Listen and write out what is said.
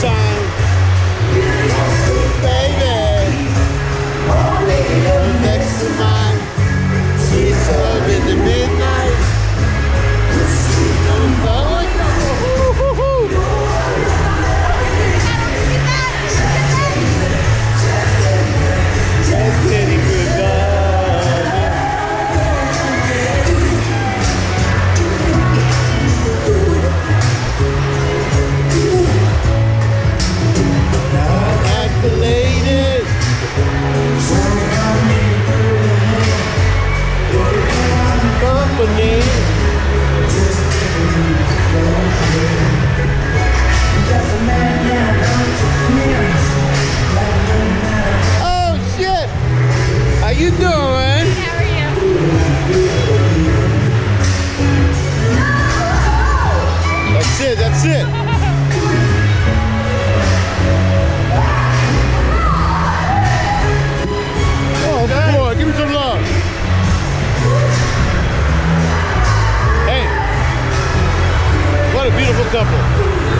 time. Thank you.